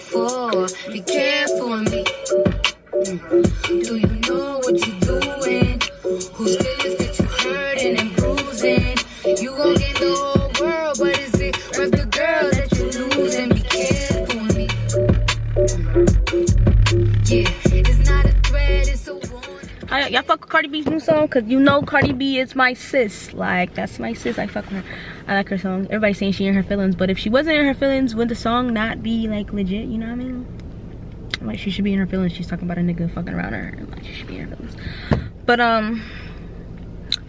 for. Be careful warning. Y'all fuck with Cardi B's new song? Cause you know Cardi B is my sis. Like, that's my sis. I fuck with her. I like her song. Everybody's saying she in her feelings. But if she wasn't in her feelings, would the song not be like legit? You know what I mean? Like she should be in her feelings. She's talking about a nigga fucking around her. Like she should be in her feelings. But um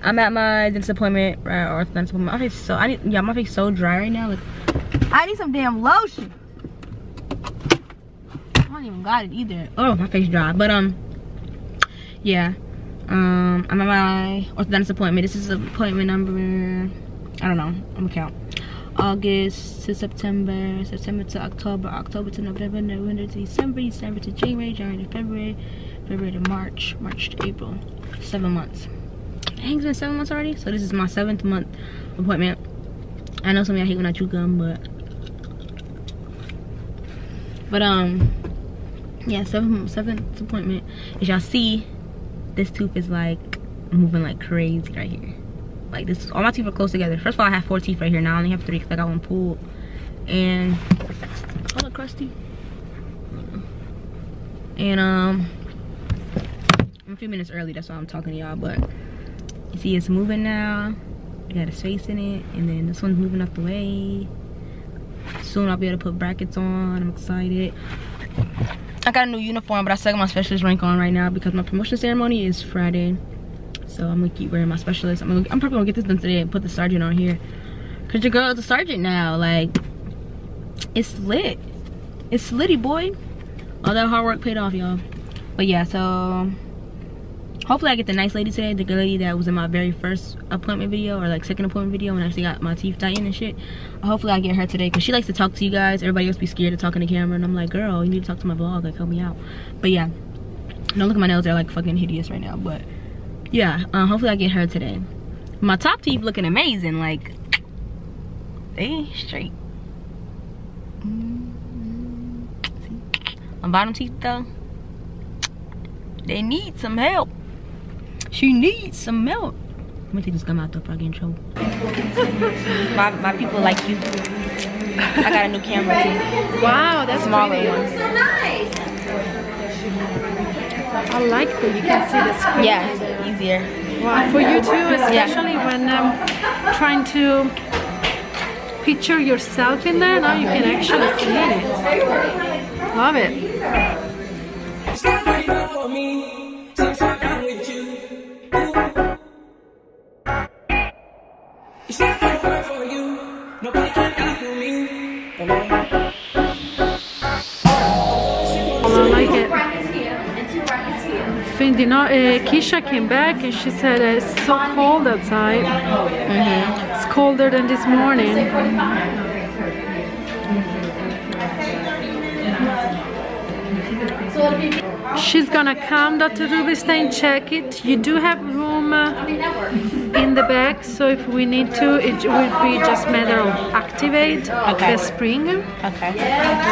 I'm at my dentist appointment, right, or dentist appointment. My face so I need yeah, my face so dry right now. Like I need some damn lotion. I don't even got it either. Oh, my face dry. But um yeah. Um I'm at my orthodontist appointment. This is appointment number I don't know. I'm gonna count. August to September, September to October, October to November, November to December, December to January, January to February, February to March, March to April. Seven months. Dang, it's been seven months already. So this is my seventh month appointment. I know some of y'all hate when I chew gum, but but um yeah, seventh seventh appointment. As y'all see, this tooth is like moving like crazy right here. Like this, all my teeth are close together. First of all, I have four teeth right here. Now I only have three because I got one pulled. And hold up, crusty. And um, I'm a few minutes early. That's why I'm talking to y'all. But you see, it's moving now. I got a space in it, and then this one's moving up the way. Soon I'll be able to put brackets on. I'm excited. I got a new uniform, but I still got my specialist rank on right now because my promotion ceremony is Friday. So I'm gonna keep wearing my specialist. I'm, gonna, I'm probably gonna get this done today and put the sergeant on here. Cause your girl is a sergeant now. Like, it's lit. It's slitty, boy. All that hard work paid off, y'all. But yeah, so hopefully I get the nice lady today. The good lady that was in my very first appointment video or like second appointment video when I actually got my teeth tightened and shit. Hopefully I get her today because she likes to talk to you guys. Everybody else be scared of talking to camera. And I'm like, girl, you need to talk to my vlog. Like, help me out. But yeah, don't look at my nails. They're like fucking hideous right now. But yeah uh, hopefully i get her today my top teeth looking amazing like they straight my bottom teeth though they need some help she needs some help let me take this gum out though before I get in trouble my, my people like you I got a new camera too wow that's smaller pretty. one so nice I like that you can see the screen yeah easier Wow, for you too, especially yeah. when um, trying to picture yourself in there, now you can actually see it. Love it. Think you. Know uh, Keisha came back and she said uh, it's so cold outside. Mm -hmm. it's colder than this morning. She's gonna come Dr. Rubinstein check it. You do have room uh, in the back so if we need to it will be just matter of activate okay. the spring okay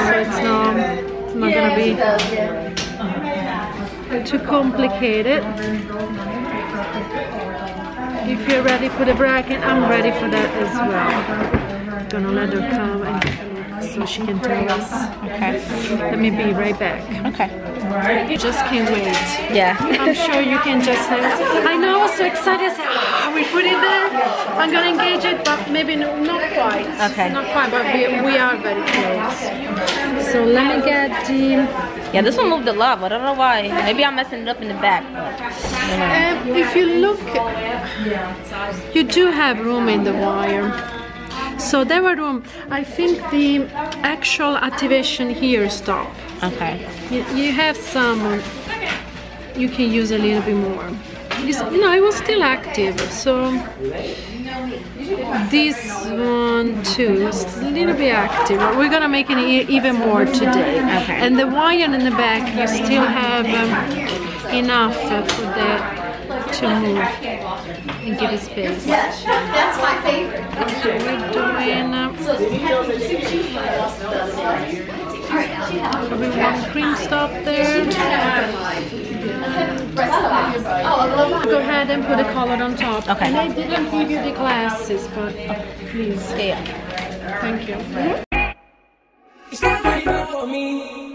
so it's not, it's not gonna be too complicated. If you're ready for the bracket, I'm ready for that as well. Gonna let her come so she can tell us. Okay. Let me be right back. Okay. You just can't wait. Yeah. I'm sure you can just say, I know, I was so excited. I said, oh, we put it there. I'm gonna engage it, but maybe no, not quite. Okay. Not quite, but we, we are very close. So let me get the yeah, this one moved a lot, but I don't know why. Maybe I'm messing it up in the back. Um, if you look, you do have room in the wire. So there were room. I think the actual activation here stop. Okay. You, you have some. You can use a little bit more. It's, you know, it was still active, so this one too is a little bit active. We're gonna make it even more today. Okay. And the wire in the back, you still have um, enough for the to move and give it space. That's my favorite. We're doing uh, probably one crimp stop there. Go ahead and put a color on top. Okay. And I didn't give you the glasses, but please. Yeah. Thank you. It's not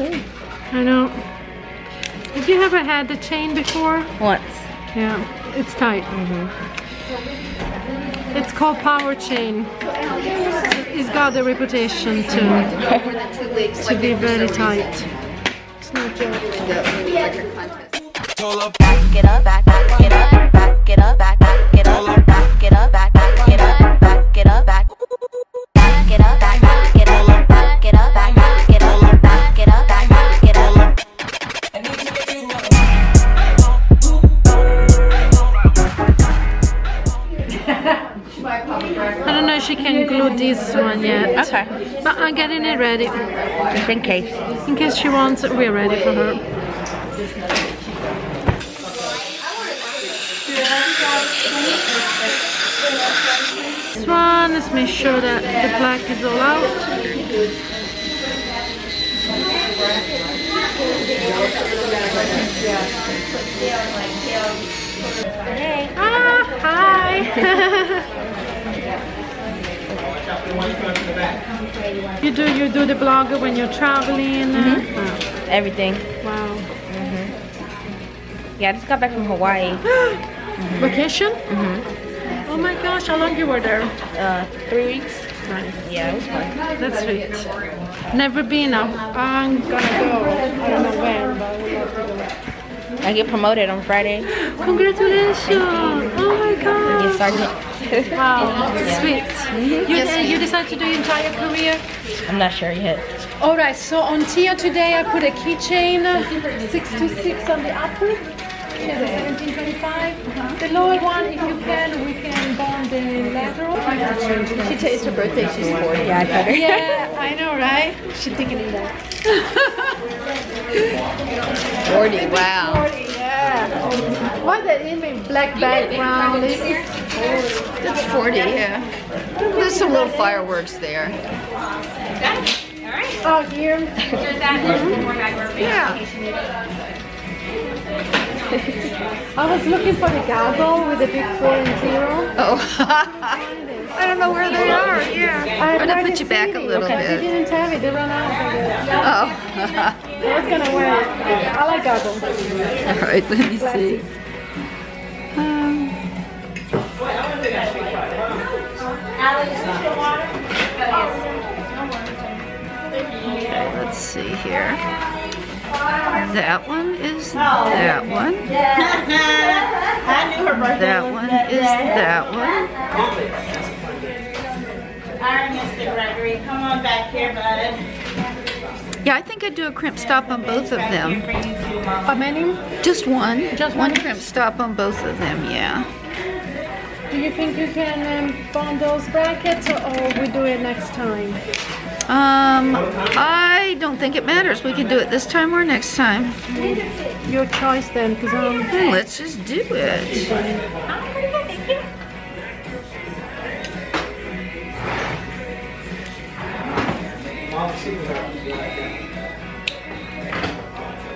I know. Have you ever had the chain before? Once. Yeah, it's tight. Mm-hmm. It's called power chain. It's got the reputation to, to be very tight. It's no joke. Back it up, back, one yet. Okay. But I'm getting it ready. Just in case. In case she wants it, we're ready for her. This one, let's make sure that the black is all out. Ah, hi! you do you do the blogger when you're traveling? Uh, mm-hmm. Everything. Wow. Mm-hmm. Yeah, I just got back from Hawaii. Mm-hmm. Vacation? Oh my gosh, how long you were there? Uh, three weeks. Nice. Yeah, it was fun. That's sweet. Never been. I'm, I'm gonna go. I don't know when, but I would love to go. I get promoted on Friday. Congratulations! Oh my Get god! sergeant. Wow, sweet. You, uh, you decided to do your entire career? I'm not sure yet. Alright, so on Tia today I put a K-chain uh, 626 on the upper. Yeah, the 1725. The lower one, if you can, we can bond the lateral. She today's her birthday. She's 40. Yeah, I told her. Yeah, I know, right? She's thinking of that. 40. Wow. 40, Yeah. Why that even black background? That's 40. Yeah. There's some little fireworks there. Oh, here. Mm-hmm. Yeah. I was looking for the goggle with the big four and zero. Oh. I don't know where they are. Yeah. I'm gonna put you back a little They bit. didn't have it. They ran out of it. Oh. I was gonna wear it. I like goggles. All right. Let me see. Um, let's see here. That one is that one. That one is that one. All right, Mr. Gregory, come on back here, bud. Yeah, I think I'd do a crimp stop on both of them. How many? Just one. Just one one? crimp stop on both of them, yeah. Do you think you can um, bond those brackets or, or we do it next time? Um, I don't think it matters. We can do it this time or next time. Your choice then, because um, let's just do it.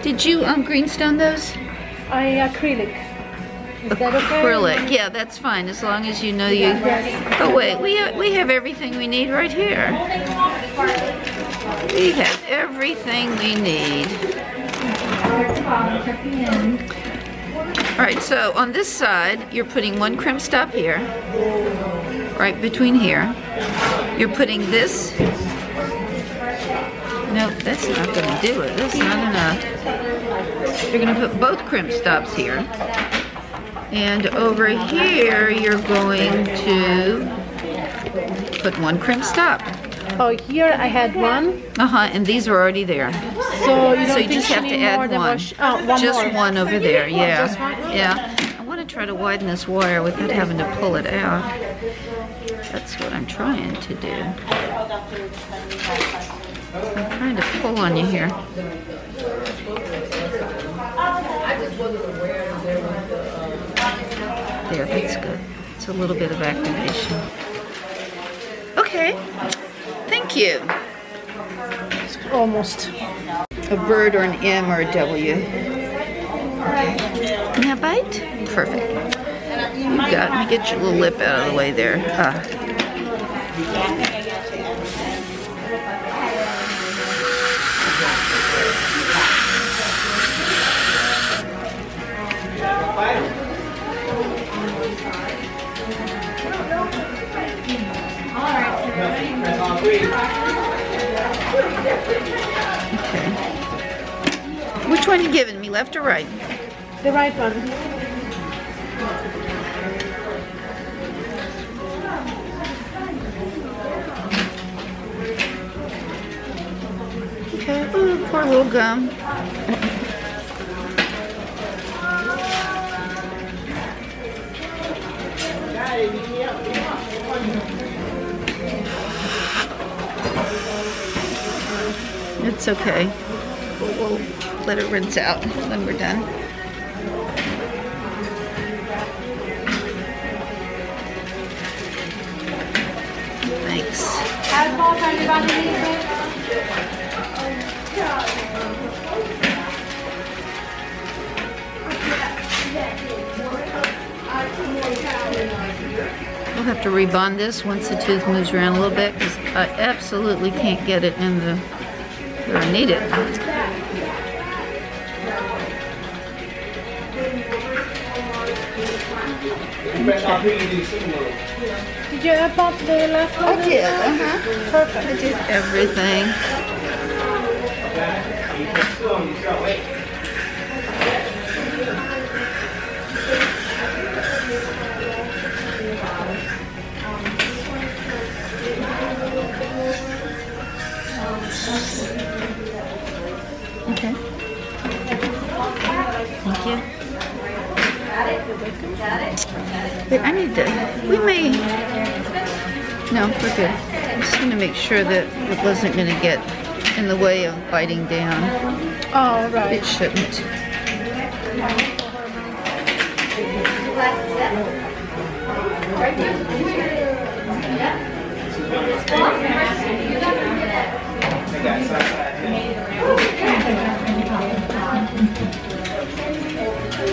Did you um greenstone those? I acrylic. Is that okay? acrylic. Yeah, that's fine, as long as you know you... Oh wait, we have, we have everything we need right here. We have everything we need. All right, so on this side, you're putting one crimp stop here, right between here. You're putting this. Nope, that's not gonna do it. That's not enough. You're gonna put both crimp stops here. And over here, you're going to put one crimp stop. Oh, here I had one. Uh-huh, and these are already there. So you don't So you think just have to add one. oh, one Just more. one over there, yeah. One? Yeah. I want to try to widen this wire without having to pull it out. That's what I'm trying to do. I'm trying to pull on you here. There, that's good. It's a little bit of activation. Okay, thank you. It's almost. A bird or an M or a W. Now bite? Perfect. You got me. Get your little lip out of the way there. Ah. Okay. Which one are you giving me, left or right? The right one. Okay. Ooh, poor little gum. It's okay. We'll, we'll let it rinse out when we're done. Thanks. We'll have to rebond this once the tooth moves around a little bit because I absolutely can't get it in the I need it. Did you pop the last one? I did, uh-huh. Perfect. I did everything. Wait, I need to, we may, no, we're good. I'm just gonna make sure that it wasn't gonna get in the way of biting down. Oh, right. It shouldn't.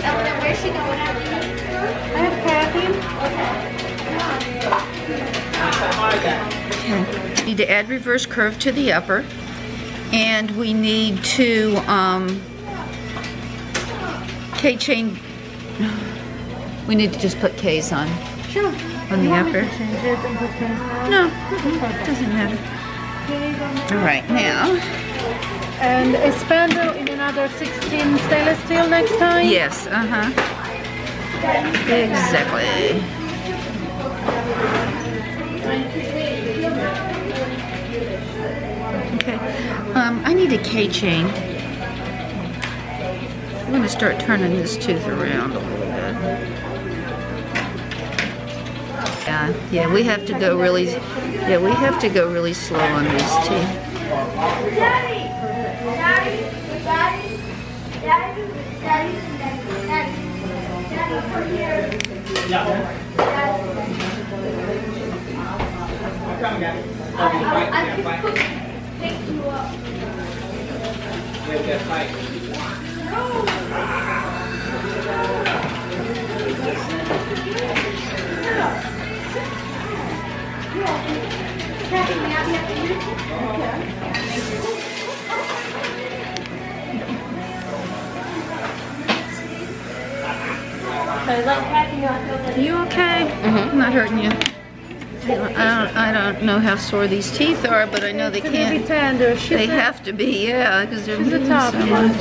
I have Kathy. Okay. Need to add reverse curve to the upper. And we need to, um, K-chain, we need to just put K's on. Sure. On the upper? Change it and put them. No, doesn't matter. All right, now, And a spandrel in another 16 stainless steel next time? yes, uh-huh. Exactly. Okay, um, I need a K-chain. I'm gonna start turning this tooth around a little bit. Yeah, yeah, we have to go really, yeah, we have to go really slow on these teeth. Daddy, Daddy, Daddy, Daddy, over here. Yeah. Daddy. Come, Daddy. I, I, I, I pick you up. Wait, that's right. No. Okay? Mm-hmm. I'm not hurting you. I don't, I don't know how sore these teeth are, but I know they Be can't. Be tender. She's They a- have to be, yeah, because they're She's moving top. so much.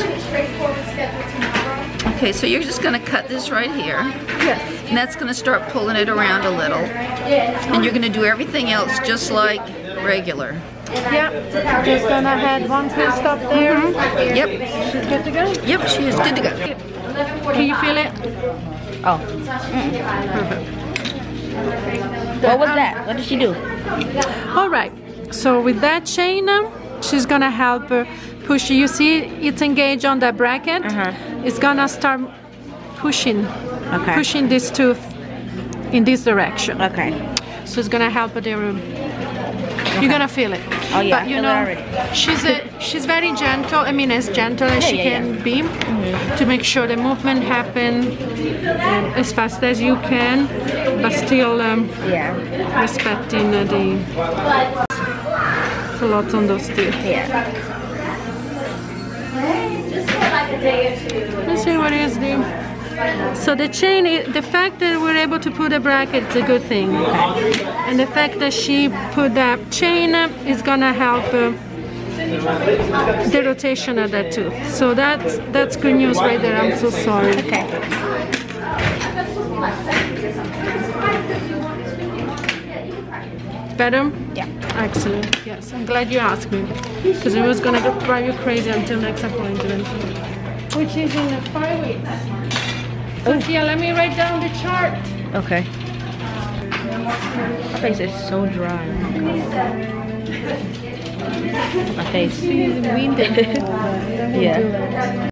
Okay, so you're just gonna cut this right here. Yes. And that's gonna start pulling it around a little. And you're gonna do everything else just like regular. Yep. Just gonna add one twist up there. Mm-hmm. Yep, She's good to go. yep, she is good to go. Can you feel it? Oh. What was that? What did she do? All right. So with that chain, uh, she's gonna help her push. You see, it's engaged on that bracket. Uh-huh. It's gonna start pushing, Okay. pushing this tooth in this direction. Okay. So it's gonna help her um, You're gonna feel it. Oh, yeah, But you know, she's a, she's very gentle. I mean, as gentle as Yeah, she yeah, can be, to make sure the movement happen as fast as you can, but still um, Yeah. respecting uh, the. It's a lot on those teeth. Yeah. Let's see what is the. So the chain, the fact that we're able to put a bracket is a good thing, and the fact that she put that chain up is gonna help uh, the rotation of that tooth. So that's that's good news right there. I'm so sorry. Okay. Better? Yeah. Excellent. Yes, I'm glad you asked me because it was gonna drive you crazy until next appointment, which is in five weeks. Sophia, let me write down the chart. Okay. My face is so dry. My face. Yeah.